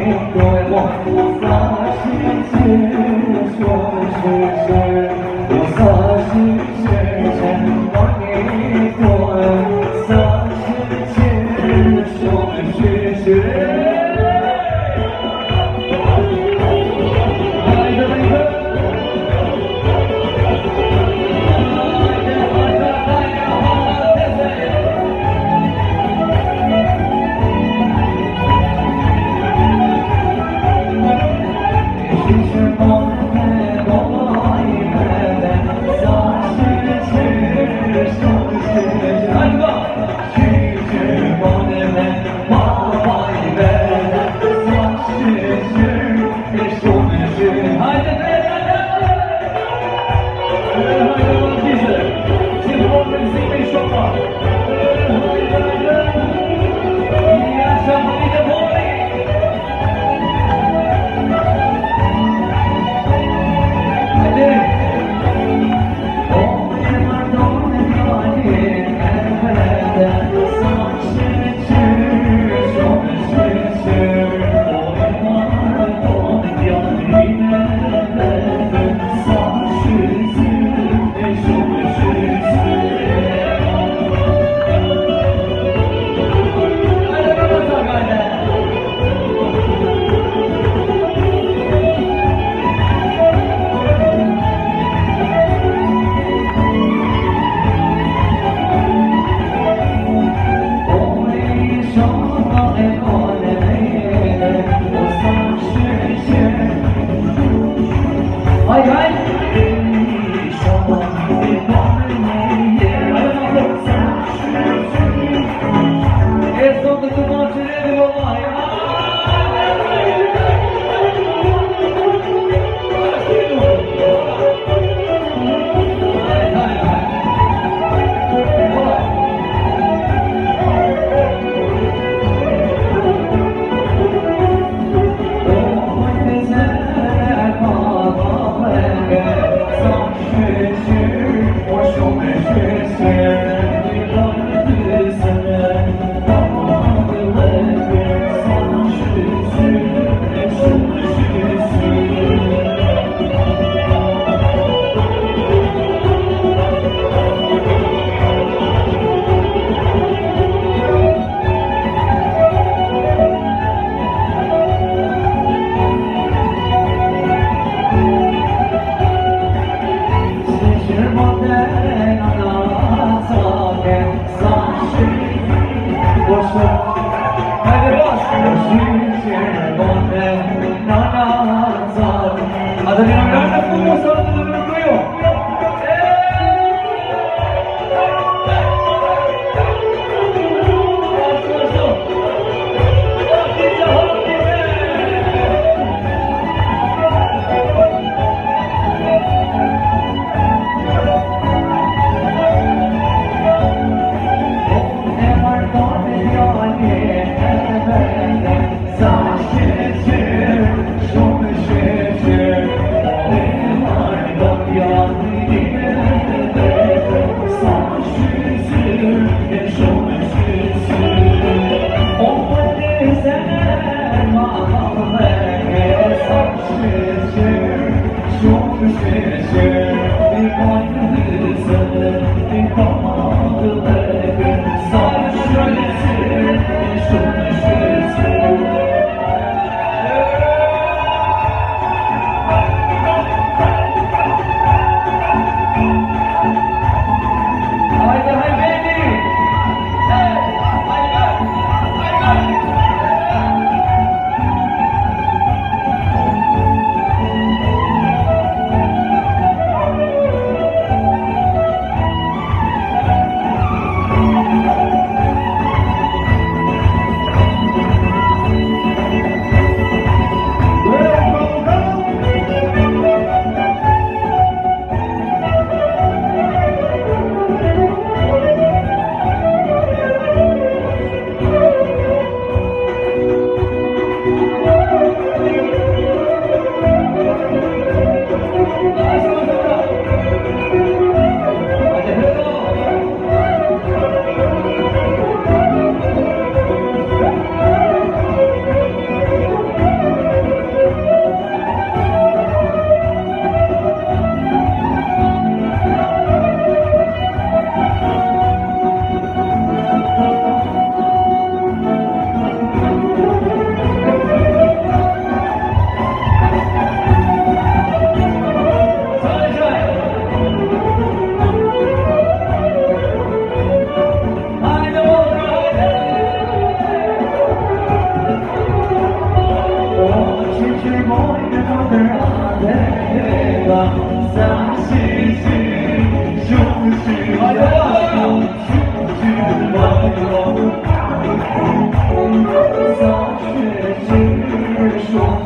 对我洒下千千双手。Jesus. Mas a é 终学血。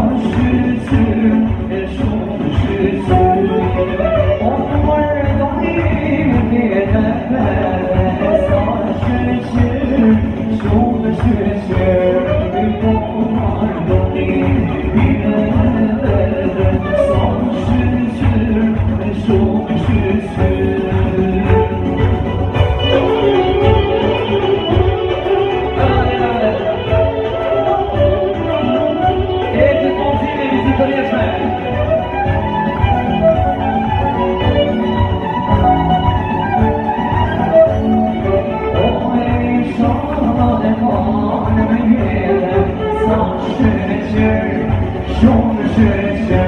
Oh, Christian.